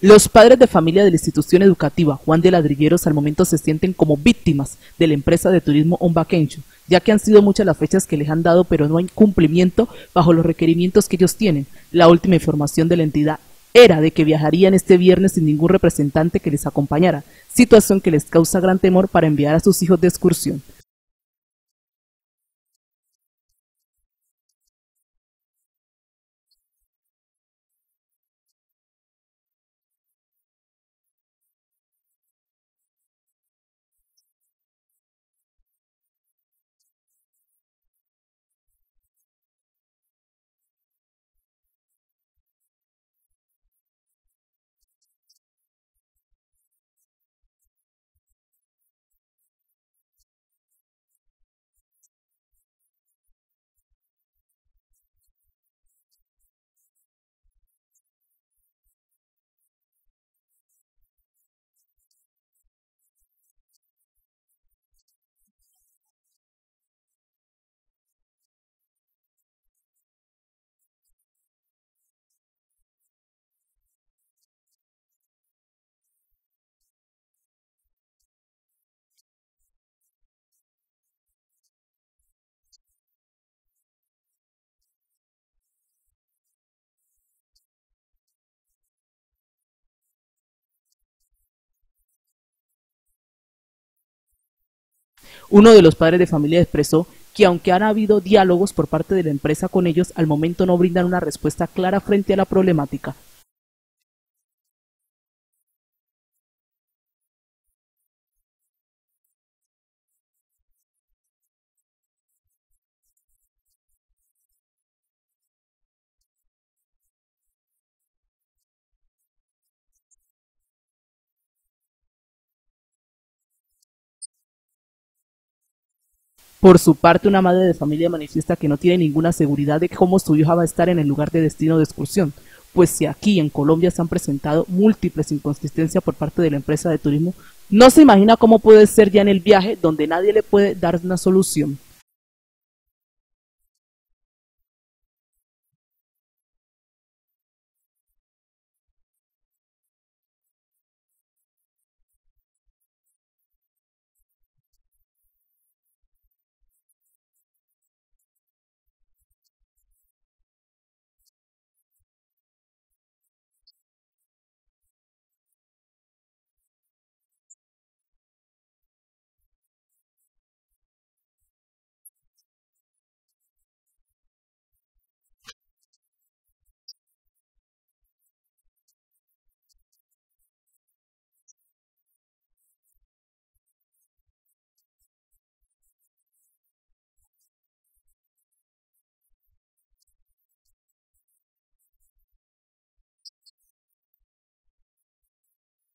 Los padres de familia de la institución educativa Juan de Ladrilleros al momento se sienten como víctimas de la empresa de turismo Ombaquencho, ya que han sido muchas las fechas que les han dado pero no hay cumplimiento bajo los requerimientos que ellos tienen. La última información de la entidad era de que viajarían este viernes sin ningún representante que les acompañara, situación que les causa gran temor para enviar a sus hijos de excursión. Uno de los padres de familia expresó que aunque han habido diálogos por parte de la empresa con ellos, al momento no brindan una respuesta clara frente a la problemática. Por su parte, una madre de familia manifiesta que no tiene ninguna seguridad de cómo su hija va a estar en el lugar de destino de excursión, pues si aquí en Colombia se han presentado múltiples inconsistencias por parte de la empresa de turismo, no se imagina cómo puede ser ya en el viaje donde nadie le puede dar una solución.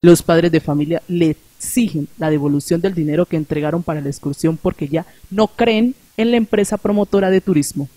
Los padres de familia le exigen la devolución del dinero que entregaron para la excursión porque ya no creen en la empresa promotora de turismo.